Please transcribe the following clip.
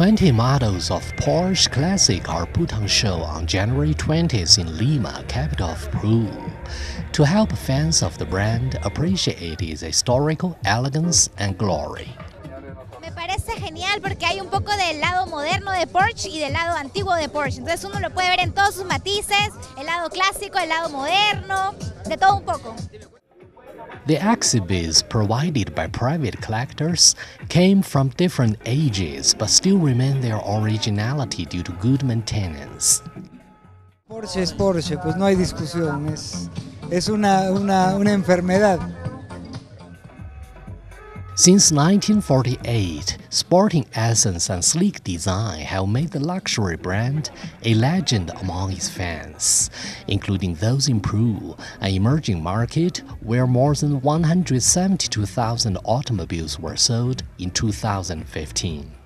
20 models of Porsche Classic are put on show on January 20th in Lima, capital of Peru, to help fans of the brand appreciate its historical elegance and glory. Me parece genial porque hay un poco del lado moderno de Porsche y del lado antiguo de Porsche. Entonces uno lo puede ver en todos sus matices, el lado clásico, el lado moderno, de todo un poco. The exhibits provided by private collectors came from different ages but still remain their originality due to good maintenance. Porsche es Porsche, pues no hay discusión, es, es una, una, una enfermedad. Since 1948, sporting essence and sleek design have made the luxury brand a legend among its fans, including those in Peru, an emerging market where more than 172,000 automobiles were sold in 2015.